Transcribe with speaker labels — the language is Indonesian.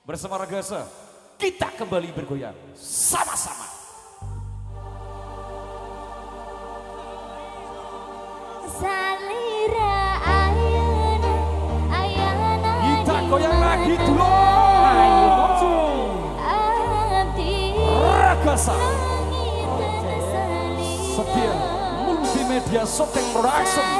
Speaker 1: Bersama Ragasa, kita kembali bergoyang sama-sama. Kita goyang lagi dulu. Ragasa. Setia multimedia
Speaker 2: Soteng Raksa.